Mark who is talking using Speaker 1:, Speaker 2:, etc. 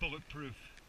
Speaker 1: bulletproof.